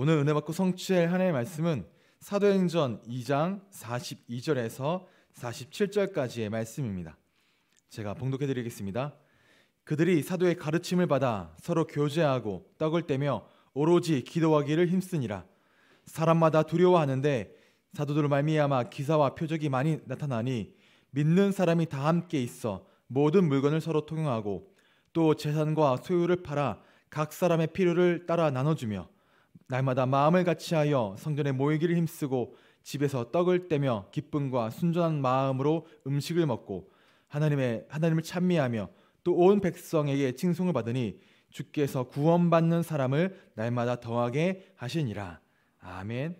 오늘 은혜 받고 성취할 하나님의 말씀은 사도행전 2장 42절에서 47절까지의 말씀입니다. 제가 봉독해 드리겠습니다. 그들이 사도의 가르침을 받아 서로 교제하고 떡을 떼며 오로지 기도하기를 힘쓰니라. 사람마다 두려워하는데 사도들 말미암아 기사와 표적이 많이 나타나니 믿는 사람이 다 함께 있어 모든 물건을 서로 통용하고 또 재산과 소유를 팔아 각 사람의 필요를 따라 나눠주며 날마다 마음을 같이하여 성전에 모이기를 힘쓰고 집에서 떡을 떼며 기쁨과 순전한 마음으로 음식을 먹고 하나님의 하나님을 찬미하며 또 온 백성에게 칭송을 받으니 주께서 구원받는 사람을 날마다 더하게 하시니라. 아멘.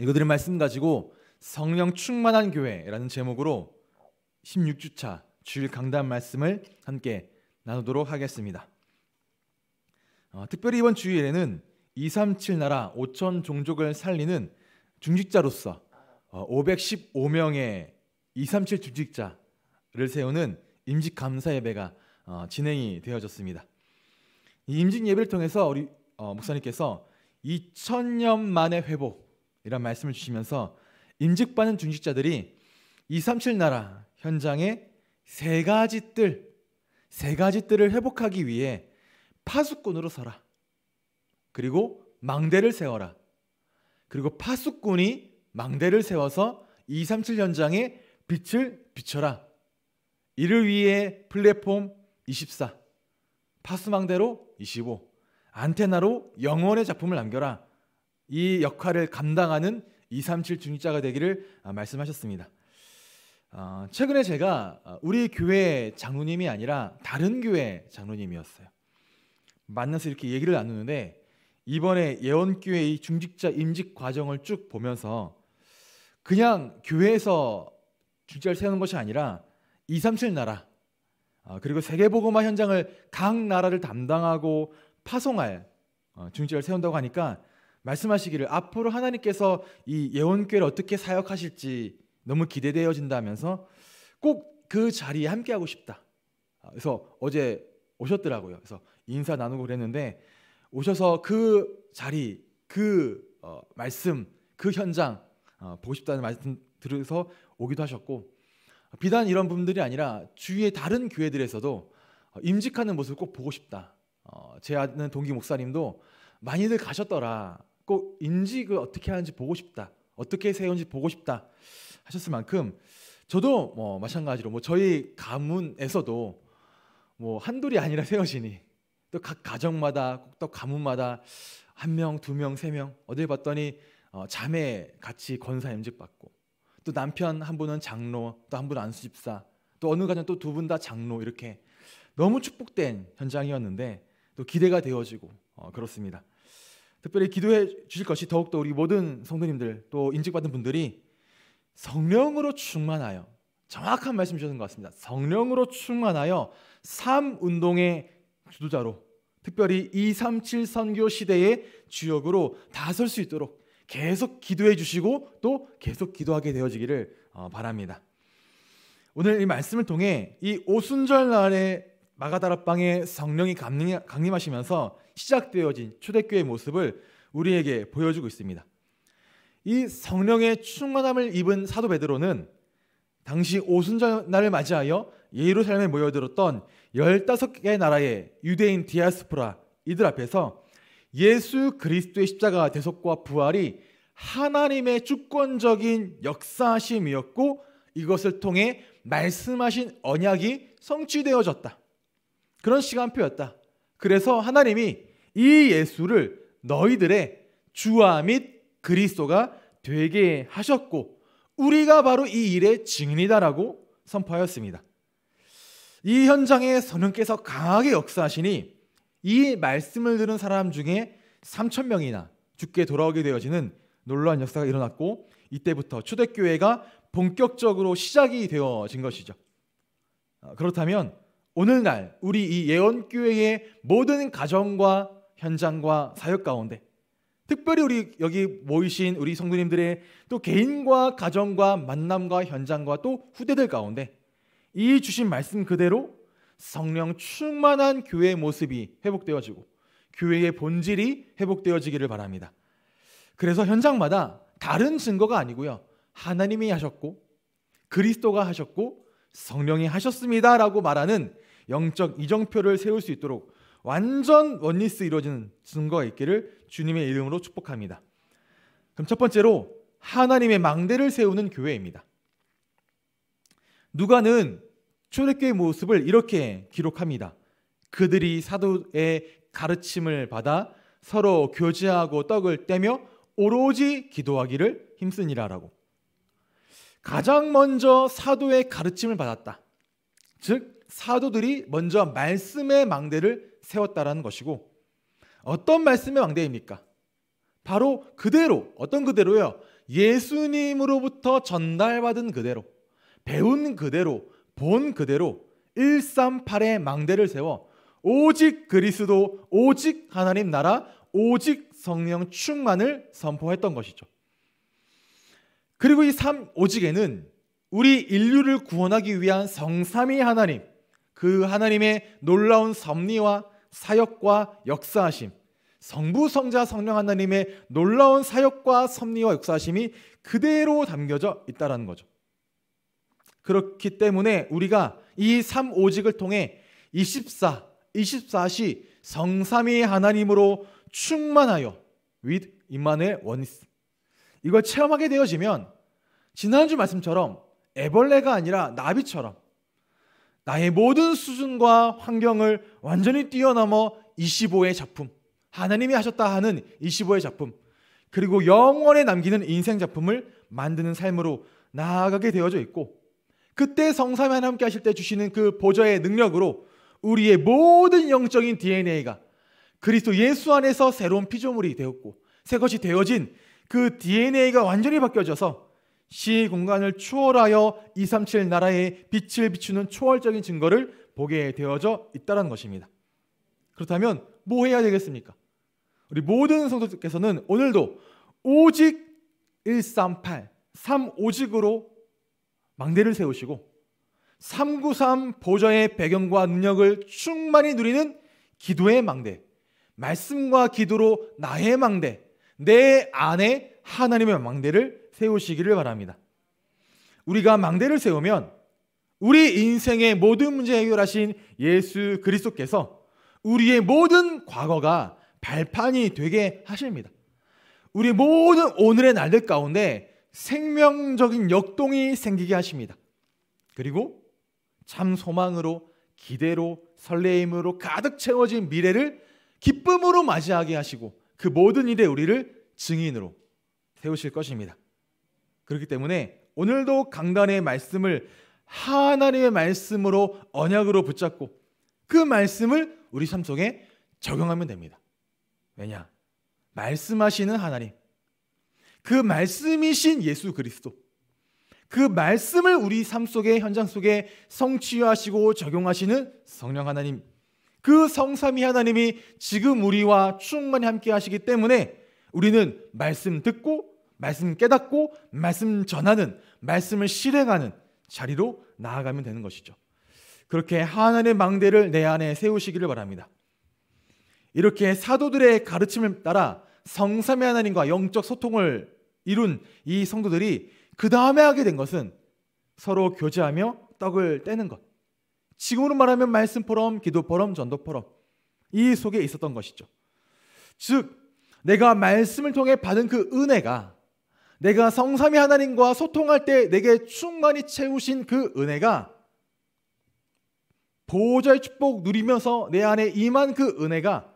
읽어드린 말씀 가지고 성령 충만한 교회라는 제목으로 16주차 주일 강단 말씀을 함께 나누도록 하겠습니다. 어, 특별히 이번 주일에는 237 나라 5천 종족을 살리는 중직자로서 어, 515명의 237 중직자를 세우는 임직 감사 예배가 어, 진행이 되어졌습니다. 이 임직 예배를 통해서 우리 어, 목사님께서 2천년 만의 회복이란 말씀을 주시면서 임직받는 중직자들이 237 나라 현장에 세 가지 뜰, 세 가지 뜰을 회복하기 위해 파수꾼으로 서라. 그리고 망대를 세워라. 그리고 파수꾼이 망대를 세워서 237 현장에 빛을 비춰라. 이를 위해 플랫폼 24, 파수망대로 25, 안테나로 영원의 작품을 남겨라. 이 역할을 감당하는 237 중립자가 되기를 말씀하셨습니다. 어, 최근에 제가 어, 우리 교회 장로님이 아니라 다른 교회 장로님이었어요. 만나서 이렇게 얘기를 나누는데 이번에 예원교회 이 중직자 임직 과정을 쭉 보면서 그냥 교회에서 중직자를 세우는 것이 아니라 237 나라 어, 그리고 세계보고마 현장을 각 나라를 담당하고 파송할 중직자를 세운다고 하니까 말씀하시기를 앞으로 하나님께서 이 예원교회를 어떻게 사역하실지 너무 기대되어진다면서 꼭 그 자리에 함께하고 싶다. 아, 그래서 어제 오셨더라고요. 그래서 인사 나누고 그랬는데 오셔서 그 자리, 그 어, 말씀, 그 현장 어, 보고 싶다는 말씀 들어서 오기도 하셨고 비단 이런 분들이 아니라 주위의 다른 교회들에서도 어, 임직하는 모습을 꼭 보고 싶다. 어, 제 아는 동기 목사님도 많이들 가셨더라. 꼭 임직을 어떻게 하는지 보고 싶다. 어떻게 세운지 보고 싶다. 하셨을 만큼 저도 뭐 마찬가지로 뭐 저희 가문에서도 뭐 한둘이 아니라 세워지니 또 각 가정마다 또 가문마다 한 명, 두 명, 세 명 어딜 봤더니 어, 자매 같이 권사 임직 받고 또 남편 한 분은 장로, 또 한 분은 안수집사, 또 어느 가정 또 두 분 다 장로 이렇게 너무 축복된 현장이었는데 또 기대가 되어지고 어, 그렇습니다. 특별히 기도해 주실 것이 더욱더 우리 모든 성도님들 또 인직받은 분들이 성령으로 충만하여 정확한 말씀 주셨는 것 같습니다. 성령으로 충만하여 삶 운동의 주도자로 특별히 237 선교 시대의 주역으로 다설 수 있도록 계속 기도해 주시고 또 계속 기도하게 되어지기를 어, 바랍니다. 오늘 이 말씀을 통해 이 오순절 날에 마가다락방에 성령이 강림하시면서 시작되어진 초대교회의 모습을 우리에게 보여주고 있습니다. 이 성령의 충만함을 입은 사도 베드로는 당시 오순절날을 맞이하여 예루살렘에 모여들었던 15개 나라의 유대인 디아스포라 이들 앞에서 예수 그리스도의 십자가 대속과 부활이 하나님의 주권적인 역사심이었고 이것을 통해 말씀하신 언약이 성취되어졌다. 그런 시간표였다. 그래서 하나님이 이 예수를 너희들의 주와 및 그리스도가 되게 하셨고 우리가 바로 이 일의 증인이다라고 선포하였습니다. 이 현장에 성령께서 강하게 역사하시니 이 말씀을 들은 사람 중에 3천 명이나 죽게 돌아오게 되어지는 놀라운 역사가 일어났고 이때부터 초대교회가 본격적으로 시작이 되어진 것이죠. 아, 그렇다면 오늘날 우리 이 예언교회의 모든 가정과 현장과 사역 가운데 특별히 우리 여기 모이신 우리 성도님들의 또 개인과 가정과 만남과 현장과 또 후대들 가운데 이 주신 말씀 그대로 성령 충만한 교회의 모습이 회복되어지고 교회의 본질이 회복되어지기를 바랍니다. 그래서 현장마다 다른 증거가 아니고요. 하나님이 하셨고 그리스도가 하셨고 성령이 하셨습니다라고 말하는 영적 이정표를 세울 수 있도록 완전 원리스 이루어지는 증거가 있기를 주님의 이름으로 축복합니다. 그럼 첫 번째로 하나님의 망대를 세우는 교회입니다. 누가는 초대교회 모습을 이렇게 기록합니다. 그들이 사도의 가르침을 받아 서로 교제하고 떡을 떼며 오로지 기도하기를 힘쓰니라라고. 가장 먼저 사도의 가르침을 받았다. 즉 사도들이 먼저 말씀의 망대를 세웠다라는 것이고 어떤 말씀의 망대입니까? 바로 그대로 어떤 그대로요? 예수님으로부터 전달받은 그대로 배운 그대로 본 그대로 138의 망대를 세워 오직 그리스도 오직 하나님 나라 오직 성령 충만을 선포했던 것이죠. 그리고 이 3, 오직에는 우리 인류를 구원하기 위한 성삼위 하나님, 그 하나님의 놀라운 섭리와 사역과 역사하심, 성부, 성자, 성령 하나님의 놀라운 사역과 섭리와 역사하심이 그대로 담겨져 있다라는 거죠. 그렇기 때문에 우리가 이 3오직을 통해 24, 24시 성삼위 하나님으로 충만하여 with 임만의 원리스 이걸 체험하게 되어지면 지난주 말씀처럼 애벌레가 아니라 나비처럼 나의 모든 수준과 환경을 완전히 뛰어넘어 25의 작품, 하나님이 하셨다 하는 25의 작품, 그리고 영원에 남기는 인생 작품을 만드는 삶으로 나아가게 되어져 있고, 그때 성삼이 하나님께 하실 때 주시는 그 보좌의 능력으로 우리의 모든 영적인 DNA가 그리스도 예수 안에서 새로운 피조물이 되었고, 새 것이 되어진 그 DNA가 완전히 바뀌어져서 시 공간을 추월하여 237 나라의 빛을 비추는 초월적인 증거를 보게 되어져 있다는 것입니다. 그렇다면 뭐 해야 되겠습니까? 우리 모든 성도들께서는 오늘도 오직 138, 3오직으로 망대를 세우시고 393 보좌의 배경과 능력을 충만히 누리는 기도의 망대, 말씀과 기도로 나의 망대, 내 안에 하나님의 망대를 세우시기를 바랍니다. 우리가 망대를 세우면 우리 인생의 모든 문제 해결하신 예수 그리스도께서 우리의 모든 과거가 발판이 되게 하십니다. 우리 모든 오늘의 날들 가운데 생명적인 역동이 생기게 하십니다. 그리고 참 소망으로 기대로 설레임으로 가득 채워진 미래를 기쁨으로 맞이하게 하시고 그 모든 일에 우리를 증인으로 세우실 것입니다. 그렇기 때문에 오늘도 강단의 말씀을 하나님의 말씀으로 언약으로 붙잡고 그 말씀을 우리 삶 속에 적용하면 됩니다. 왜냐? 말씀하시는 하나님. 그 말씀이신 예수 그리스도. 그 말씀을 우리 삶 속에 현장 속에 성취하시고 적용하시는 성령 하나님. 그 성삼위 하나님이 지금 우리와 충만히 함께 하시기 때문에 우리는 말씀 듣고 말씀 깨닫고 말씀 전하는 말씀을 실행하는 자리로 나아가면 되는 것이죠. 그렇게 하나님의 망대를 내 안에 세우시기를 바랍니다. 이렇게 사도들의 가르침을 따라 성삼위 하나님과 영적 소통을 이룬 이 성도들이 그 다음에 하게 된 것은 서로 교제하며 떡을 떼는 것. 지금으로 말하면 말씀 포럼, 기도 포럼, 전도 포럼. 이 속에 있었던 것이죠. 즉, 내가 말씀을 통해 받은 그 은혜가 내가 성삼위 하나님과 소통할 때 내게 충만히 채우신 그 은혜가 보호자의 축복 누리면서 내 안에 임한 그 은혜가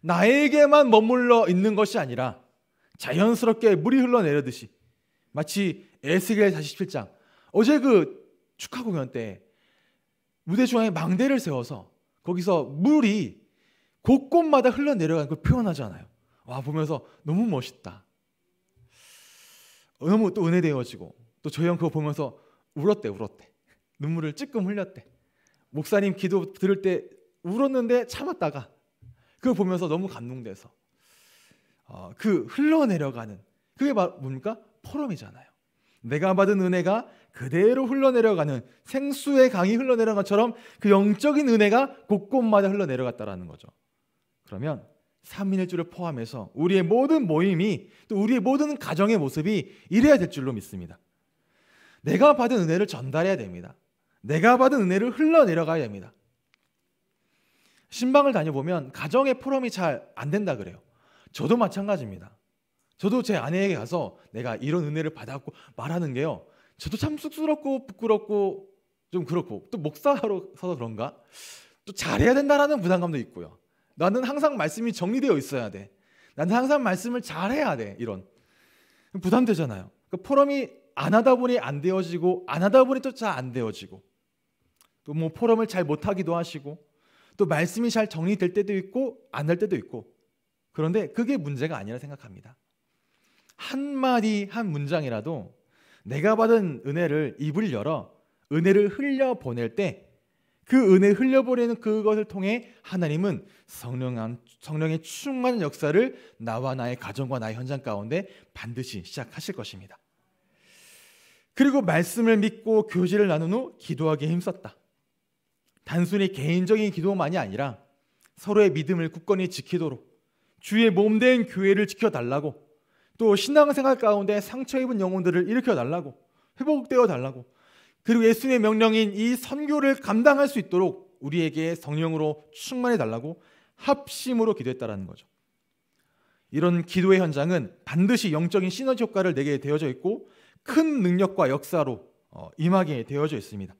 나에게만 머물러 있는 것이 아니라 자연스럽게 물이 흘러내려듯이 마치 에스겔 47장 어제 그 축하 공연 때 무대 중앙에 망대를 세워서 거기서 물이 곳곳마다 흘러내려가는 걸 표현하잖아요. 와 보면서 너무 멋있다. 너무 또 은혜 되어지고 또 저희 형 그거 보면서 울었대 울었대. 눈물을 찔끔 흘렸대. 목사님 기도 들을 때 울었는데 참았다가 그거 보면서 너무 감동돼서 어, 그 흘러내려가는 그게 뭡니까? 포럼이잖아요. 내가 받은 은혜가 그대로 흘러내려가는 생수의 강이 흘러내려간 것처럼 그 영적인 은혜가 곳곳마다 흘러내려갔다라는 거죠. 그러면 삼위일주를 포함해서 우리의 모든 모임이 또 우리의 모든 가정의 모습이 이래야 될 줄로 믿습니다. 내가 받은 은혜를 전달해야 됩니다. 내가 받은 은혜를 흘러내려가야 됩니다. 신방을 다녀보면 가정의 포럼이 잘 안 된다 그래요. 저도 마찬가지입니다. 저도 제 아내에게 가서 내가 이런 은혜를 받았고 말하는 게요. 저도 참 쑥스럽고 부끄럽고 좀 그렇고 또 목사로 서서 그런가? 또 잘해야 된다라는 부담감도 있고요. 나는 항상 말씀이 정리되어 있어야 돼. 나는 항상 말씀을 잘해야 돼. 이런 부담되잖아요. 그 포럼이 안 하다 보니 안 되어지고 안 하다 보니 또 잘 안 되어지고 또 뭐 포럼을 잘 못하기도 하시고 또 말씀이 잘 정리될 때도 있고 안 될 때도 있고 그런데 그게 문제가 아니라 생각합니다. 한 마디 한 문장이라도 내가 받은 은혜를 입을 열어 은혜를 흘려 보낼 때 그 은혜 흘려보내는 그것을 통해 하나님은 성령, 성령의 충만한 역사를 나와 나의 가정과 나의 현장 가운데 반드시 시작하실 것입니다. 그리고 말씀을 믿고 교제를 나눈 후 기도하기에 힘썼다. 단순히 개인적인 기도만이 아니라 서로의 믿음을 굳건히 지키도록 주의 몸된 교회를 지켜달라고 또 신앙생활 가운데 상처 입은 영혼들을 일으켜 달라고 회복되어 달라고 그리고 예수님의 명령인 이 선교를 감당할 수 있도록 우리에게 성령으로 충만해 달라고 합심으로 기도했다라는 거죠. 이런 기도의 현장은 반드시 영적인 시너지 효과를 내게 되어져 있고 큰 능력과 역사로 어, 임하게 되어져 있습니다.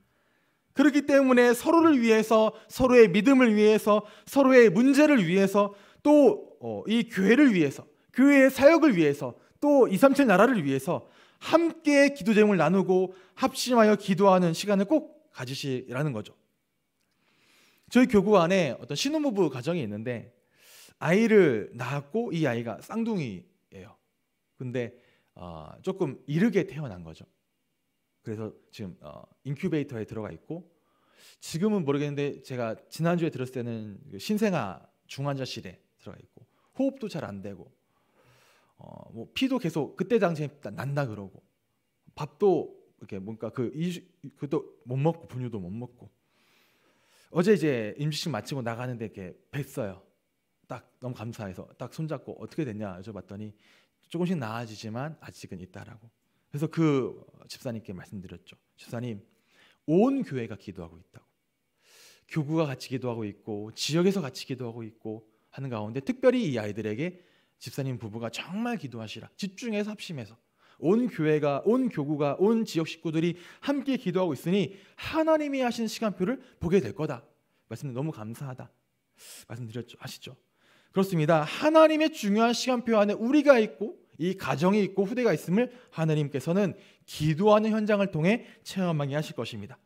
그렇기 때문에 서로를 위해서 서로의 믿음을 위해서 서로의 문제를 위해서 또이 어, 교회를 위해서 교회의 사역을 위해서 또 237 나라를 위해서 함께 기도 제목을 나누고 합심하여 기도하는 시간을 꼭 가지시라는 거죠. 저희 교구 안에 어떤 신혼부부 가정이 있는데 아이를 낳았고 이 아이가 쌍둥이예요. 근데 어, 조금 이르게 태어난 거죠. 그래서 지금 어, 인큐베이터에 들어가 있고 지금은 모르겠는데 제가 지난주에 들었을 때는 그 신생아 중환자실에 들어가 있고 호흡도 잘 안 되고 어, 뭐 피도 계속 그때 당시에 난다 그러고 밥도 이렇게 뭔가 그 그도 못 먹고 분유도 못 먹고 어제 이제 임시식 마치고 나가는데 이렇게 뵀어요. 딱 너무 감사해서 딱 손잡고 어떻게 됐냐 여쭤봤더니 조금씩 나아지지만 아직은 있다라고. 그래서 그 집사님께 말씀드렸죠. 집사님 온 교회가 기도하고 있다고. 교구가 같이 기도하고 있고 지역에서 같이 기도하고 있고 하는 가운데 특별히 이 아이들에게 집사님 부부가 정말 기도하시라. 집중해서 합심해서 온 교회가 온 교구가 온 지역 식구들이 함께 기도하고 있으니 하나님이 하신 시간표를 보게 될 거다. 말씀 너무 감사하다. 말씀드렸죠. 아시죠? 그렇습니다. 하나님의 중요한 시간표 안에 우리가 있고 이 가정이 있고 후대가 있음을 하나님께서는 기도하는 현장을 통해 체험하게 하실 것입니다.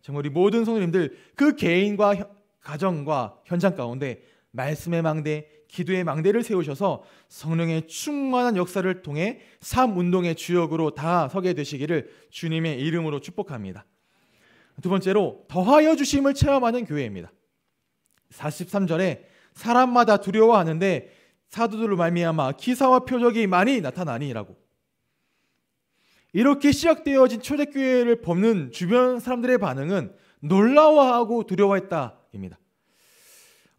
정말 우리 모든 성도님들 그 개인과 가정과 현장 가운데 말씀의 망대, 기도의 망대를 세우셔서 성령의 충만한 역사를 통해 삶 운동의 주역으로 다 서게 되시기를 주님의 이름으로 축복합니다. 두 번째로 더하여 주심을 체험하는 교회입니다. 43절에 사람마다 두려워하는데 사도들로 말미암아 기사와 표적이 많이 나타나니라고. 이렇게 시작되어진 초대교회를 범는 주변 사람들의 반응은 놀라워하고 두려워했다입니다.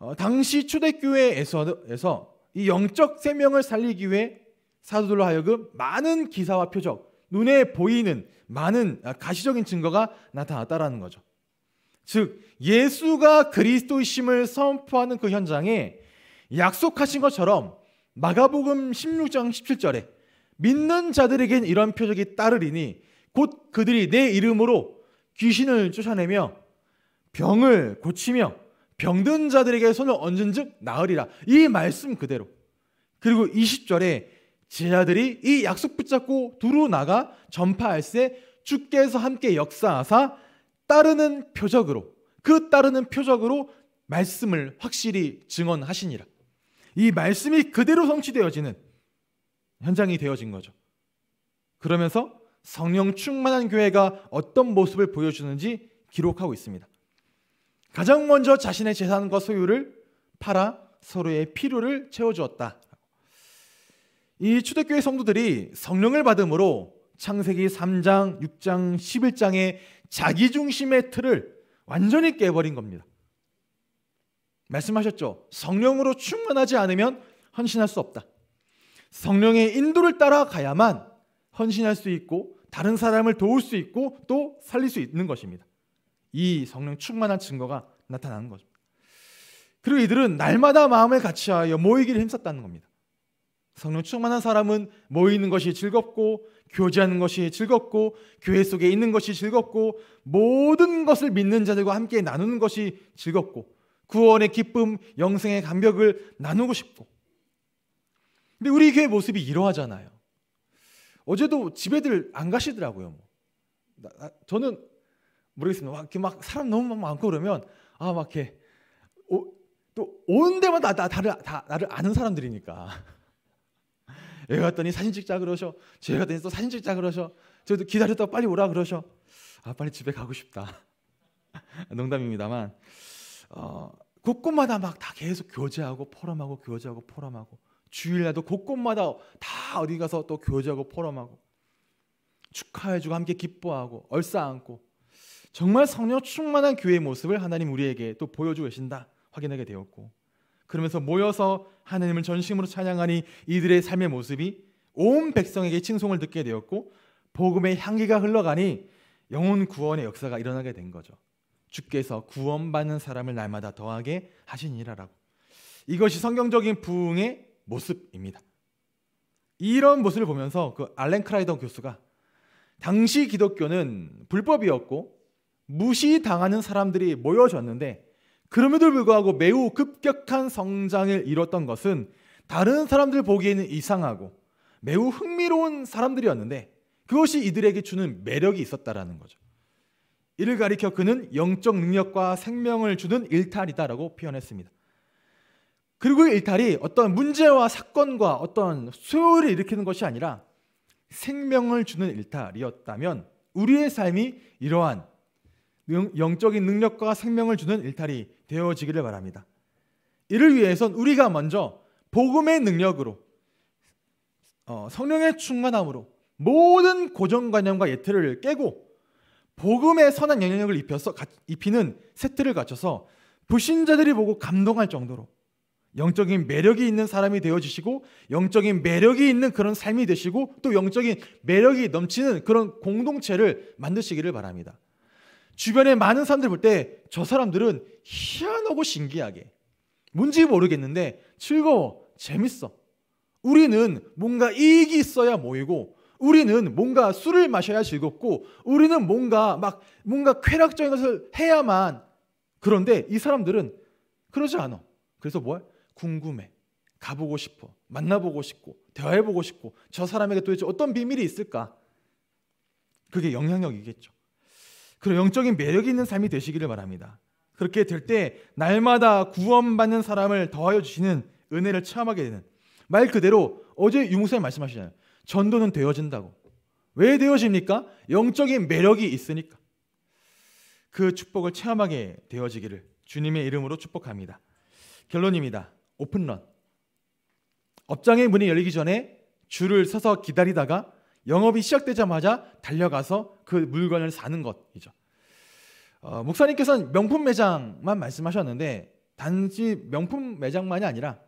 어, 당시 초대교회에서 이 영적 생명을 살리기 위해 사도들로 하여금 많은 기사와 표적, 눈에 보이는 많은 가시적인 증거가 나타났다라는 거죠. 즉 예수가 그리스도이심을 선포하는 그 현장에 약속하신 것처럼 마가복음 16장 17절에 믿는 자들에겐 이런 표적이 따르리니 곧 그들이 내 이름으로 귀신을 쫓아내며 병을 고치며 병든 자들에게 손을 얹은 즉 나으리라. 이 말씀 그대로. 그리고 20절에 제자들이 이 약속 붙잡고 두루 나가 전파할세 주께서 함께 역사하사 따르는 표적으로 그 따르는 표적으로 말씀을 확실히 증언하시니라. 이 말씀이 그대로 성취되어지는 현장이 되어진 거죠. 그러면서 성령 충만한 교회가 어떤 모습을 보여주는지 기록하고 있습니다. 가장 먼저 자신의 재산과 소유를 팔아 서로의 필요를 채워주었다. 이 초대교회 성도들이 성령을 받음으로 창세기 3장, 6장, 11장의 자기중심의 틀을 완전히 깨버린 겁니다. 말씀하셨죠. 성령으로 충만하지 않으면 헌신할 수 없다. 성령의 인도를 따라가야만 헌신할 수 있고 다른 사람을 도울 수 있고 또 살릴 수 있는 것입니다. 이 성령 충만한 증거가 나타나는 거죠. 그리고 이들은 날마다 마음을 같이하여 모이기를 힘썼다는 겁니다. 성령 충만한 사람은 모이는 것이 즐겁고 교제하는 것이 즐겁고 교회 속에 있는 것이 즐겁고 모든 것을 믿는 자들과 함께 나누는 것이 즐겁고 구원의 기쁨, 영생의 감격을 나누고 싶고. 근데 우리 교회 모습이 이러하잖아요. 어제도 집에들 안 가시더라고요. 뭐. 저는 모르겠습니다. 막, 막 사람 너무 많고 그러면 아 막 이렇게 또온 데마다 나, 나를 다 나를 아는 사람들이니까. 애 갔더니 사진 찍자 그러셔. 쟤 갔더니 또 사진 찍자 그러셔. 저도 기다렸다 빨리 오라 그러셔. 아 빨리 집에 가고 싶다. 농담입니다만 어, 곳곳마다 막 다 계속 교제하고 포럼하고 교제하고 포럼하고 주일날도 곳곳마다 다 어디 가서 또 교제하고 포럼하고 축하해주고 함께 기뻐하고 얼싸안고 정말 성령 충만한 교회의 모습을 하나님 우리에게 또 보여주고 계신다 확인하게 되었고 그러면서 모여서 하나님을 전심으로 찬양하니 이들의 삶의 모습이 온 백성에게 칭송을 듣게 되었고 복음의 향기가 흘러가니 영혼 구원의 역사가 일어나게 된 거죠. 주께서 구원받는 사람을 날마다 더하게 하시니라라고. 이것이 성경적인 부흥의 모습입니다. 이런 모습을 보면서 그 알렌 크라이더 교수가 당시 기독교는 불법이었고 무시당하는 사람들이 모여졌는데 그럼에도 불구하고 매우 급격한 성장을 이뤘던 것은 다른 사람들 보기에는 이상하고 매우 흥미로운 사람들이었는데 그것이 이들에게 주는 매력이 있었다라는 거죠. 이를 가리켜 그는 영적 능력과 생명을 주는 일탈이다라고 표현했습니다. 그리고 일탈이 어떤 문제와 사건과 어떤 소요를 일으키는 것이 아니라 생명을 주는 일탈이었다면 우리의 삶이 이러한 영적인 능력과 생명을 주는 일탈이 되어지기를 바랍니다. 이를 위해선 우리가 먼저 복음의 능력으로 어, 성령의 충만함으로 모든 고정관념과 예틀을 깨고 복음의 선한 영향력을 입혀서 입히는 세트를 갖춰서 불신자들이 보고 감동할 정도로 영적인 매력이 있는 사람이 되어 주시고 영적인 매력이 있는 그런 삶이 되시고 또 영적인 매력이 넘치는 그런 공동체를 만드시기를 바랍니다. 주변에 많은 사람들 볼 때 저 사람들은 희한하고 신기하게 뭔지 모르겠는데 즐거워 재밌어. 우리는 뭔가 이익이 있어야 모이고 우리는 뭔가 술을 마셔야 즐겁고 우리는 뭔가 막 뭔가 쾌락적인 것을 해야만 그런데 이 사람들은 그러지 않아. 그래서 뭐 궁금해. 가보고 싶어. 만나보고 싶고 대화해보고 싶고 저 사람에게 도대체 어떤 비밀이 있을까? 그게 영향력이겠죠. 그런 영적인 매력이 있는 삶이 되시기를 바랍니다. 그렇게 될 때 날마다 구원받는 사람을 더하여 주시는 은혜를 체험하게 되는 말 그대로 어제 유무사님 말씀하시잖아요. 전도는 되어진다고. 왜 되어집니까? 영적인 매력이 있으니까. 그 축복을 체험하게 되어지기를 주님의 이름으로 축복합니다. 결론입니다. 오픈런. 업장의 문이 열리기 전에 줄을 서서 기다리다가 영업이 시작되자마자 달려가서 그 물건을 사는 것이죠. 어, 목사님께서는 명품 매장만 말씀하셨는데 단지 명품 매장만이 아니라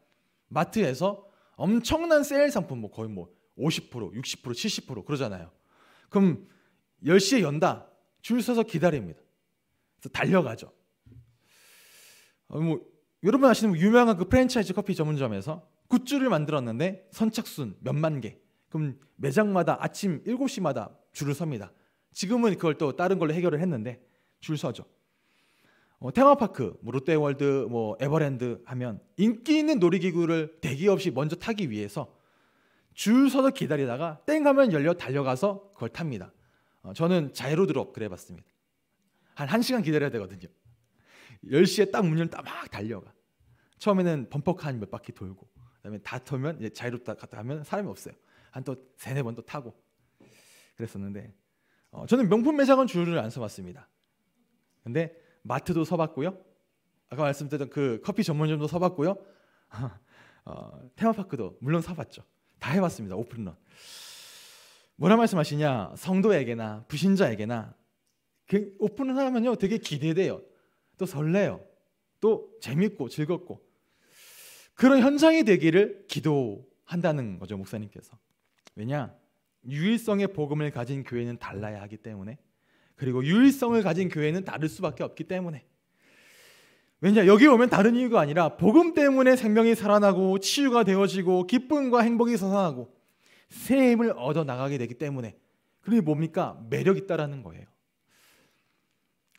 마트에서 엄청난 세일 상품 뭐 거의 뭐 50%, 60%, 70% 그러잖아요. 그럼 10시에 연다. 줄 서서 기다립니다. 그래서 달려가죠. 어, 뭐 여러분 아시는 유명한 그 프랜차이즈 커피 전문점에서 굿즈를 만들었는데 선착순 몇만 개. 그럼 매장마다 아침 7시마다 줄을 섭니다. 지금은 그걸 또 다른 걸로 해결을 했는데 줄 서죠. 어, 테마파크, 뭐 롯데월드, 뭐 에버랜드 하면 인기 있는 놀이기구를 대기 없이 먼저 타기 위해서 줄 서서 기다리다가 땡 하면 열려 달려가서 그걸 탑니다. 어, 저는 자이로 드롭 그래 봤습니다. 한 1시간 기다려야 되거든요. 10시에 딱 문 열면 막 달려가. 처음에는 범퍼칸 몇 바퀴 돌고 그다음에 다 터면 자이로 갔다 하면 사람이 없어요. 한 또 세네 번 또 타고 그랬었는데 어, 저는 명품 매장은 줄을 안 서봤습니다. 근데 마트도 서봤고요. 아까 말씀드렸던 그 커피 전문점도 서봤고요. 어, 테마파크도 물론 서봤죠. 다 해봤습니다. 오픈런. 뭐라 말씀하시냐? 성도에게나 부신자에게나 그 오픈을 하면요 되게 기대돼요. 또 설레요. 또 재밌고 즐겁고 그런 현장이 되기를 기도한다는 거죠 목사님께서. 왜냐? 유일성의 복음을 가진 교회는 달라야 하기 때문에 그리고 유일성을 가진 교회는 다를 수밖에 없기 때문에 왜냐 여기 오면 다른 이유가 아니라 복음 때문에 생명이 살아나고 치유가 되어지고 기쁨과 행복이 솟아나고 새 힘을 얻어 나가게 되기 때문에 그게 뭡니까 매력 있다라는 거예요.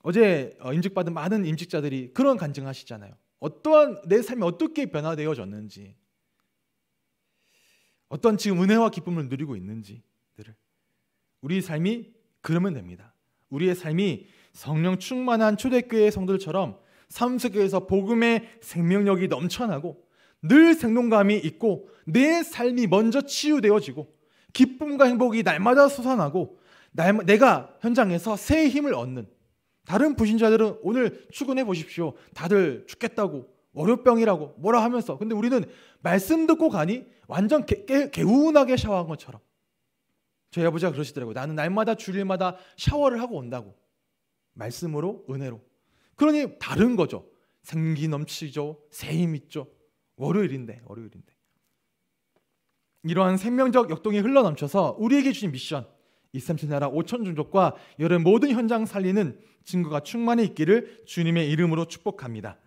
어제 어, 임직받은 많은 임직자들이 그런 간증하시잖아요. 어떠한 내 삶이 어떻게 변화되어졌는지, 어떤 지금 은혜와 기쁨을 누리고 있는지들을 우리 삶이 그러면 됩니다. 우리의 삶이 성령 충만한 초대교회 성도들처럼 삶 속에서 복음의 생명력이 넘쳐나고 늘 생동감이 있고 내 삶이 먼저 치유되어지고 기쁨과 행복이 날마다 솟아나고 내가 현장에서 새 힘을 얻는 다른 부신자들은 오늘 출근해 보십시오. 다들 죽겠다고 월요병이라고 뭐라 하면서 근데 우리는 말씀 듣고 가니 완전 개, 개, 개운하게 샤워한 것처럼 저희 아버지가 그러시더라고요. 나는 날마다 주일마다 샤워를 하고 온다고 말씀으로 은혜로 그러니 다른 거죠. 생기 넘치죠. 새힘 있죠. 월요일인데 월요일인데 이러한 생명적 역동이 흘러넘쳐서 우리에게 주신 미션 이삼칠 나라 오천 종족과 여러 모든 현장 살리는 증거가 충만히 있기를 주님의 이름으로 축복합니다.